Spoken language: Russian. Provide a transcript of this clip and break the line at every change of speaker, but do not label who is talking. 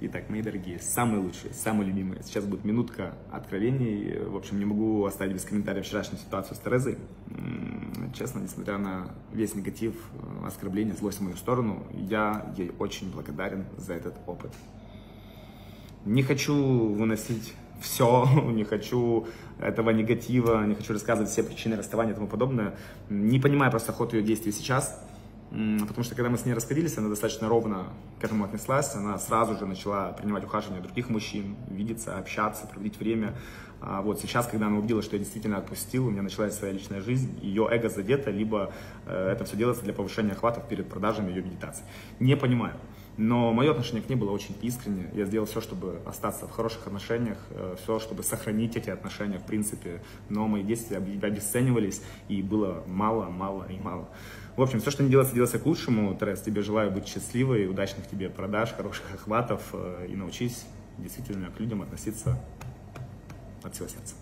Итак, мои дорогие, самые лучшие, самые любимые. Сейчас будет минутка откровений. В общем, не могу оставить без комментариев вчерашнюю ситуацию с Терезой. Честно, несмотря на весь негатив, оскорбление, злость в мою сторону, я ей очень благодарен за этот опыт. Не хочу выносить все, не хочу этого негатива, не хочу рассказывать все причины расставания и тому подобное. Не понимаю просто ход ее действий сейчас. Потому что когда мы с ней расходились, она достаточно ровно к этому отнеслась. Она сразу же начала принимать ухаживание других мужчин, видеться, общаться, проводить время. А вот сейчас, когда она увидела, что я действительно отпустил, у меня началась своя личная жизнь, ее эго задето, либо э, это все делается для повышения охватов перед продажами ее медитации. Не понимаю. Но мое отношение к ней было очень искреннее. Я сделал все, чтобы остаться в хороших отношениях, э, все, чтобы сохранить эти отношения, в принципе. Но мои действия обесценивались, и было мало, мало и мало. В общем, все, что не делается, делается к лучшему. Терес, тебе желаю быть счастливой, удачных тебе продаж, хороших охватов. Э, и научись действительно к людям относиться от всего сердца.